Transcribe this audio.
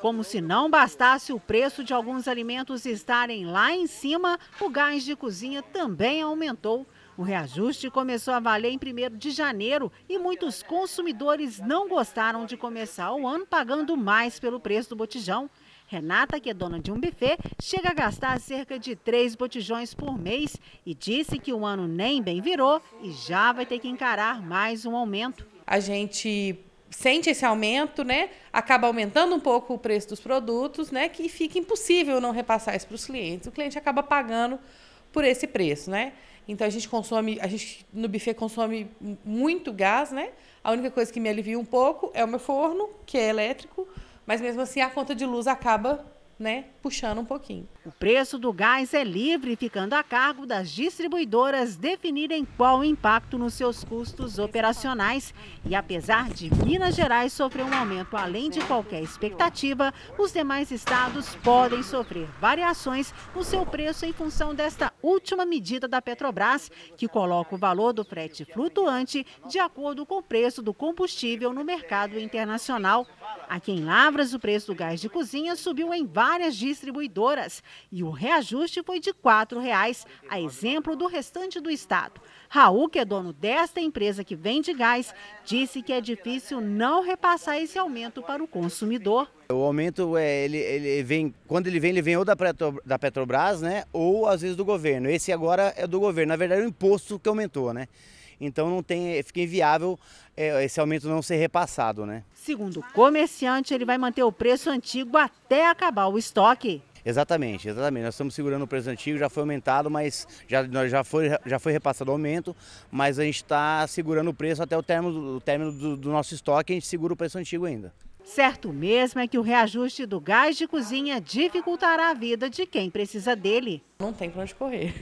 Como se não bastasse o preço de alguns alimentos estarem lá em cima, o gás de cozinha também aumentou. O reajuste começou a valer em 1 de janeiro e muitos consumidores não gostaram de começar o ano pagando mais pelo preço do botijão. Renata, que é dona de um buffet, chega a gastar cerca de três botijões por mês e disse que o ano nem bem virou e já vai ter que encarar mais um aumento. A gente sente esse aumento, né? Acaba aumentando um pouco o preço dos produtos, né? Que fica impossível não repassar isso para os clientes. O cliente acaba pagando por esse preço, né? Então a gente consome, a gente no buffet consome muito gás, né? A única coisa que me alivia um pouco é o meu forno, que é elétrico, mas mesmo assim a conta de luz acaba né, puxando um pouquinho. O preço do gás é livre, ficando a cargo das distribuidoras definirem qual o impacto nos seus custos operacionais. E apesar de Minas Gerais sofrer um aumento além de qualquer expectativa, os demais estados podem sofrer variações no seu preço em função desta última medida da Petrobras, que coloca o valor do frete flutuante de acordo com o preço do combustível no mercado internacional. Aqui em Lavras, o preço do gás de cozinha subiu em várias distribuidoras e o reajuste foi de R$ 4,00, a exemplo do restante do estado. Raul, que é dono desta empresa que vende gás, disse que é difícil não repassar esse aumento para o consumidor. O aumento, é, ele, ele vem, quando ele vem, ele vem ou da, Petro, da Petrobras, né, ou às vezes do governo. Esse agora é do governo, na verdade é o imposto que aumentou, né? Então não tem, fica inviável é, esse aumento não ser repassado, né? Segundo o comerciante, ele vai manter o preço antigo até acabar o estoque. Exatamente, exatamente. Nós estamos segurando o preço antigo, já foi aumentado, mas já, já, foi, já foi repassado o aumento, mas a gente está segurando o preço até o término, o término do, do nosso estoque, a gente segura o preço antigo ainda. Certo mesmo é que o reajuste do gás de cozinha dificultará a vida de quem precisa dele. Não tem para onde correr.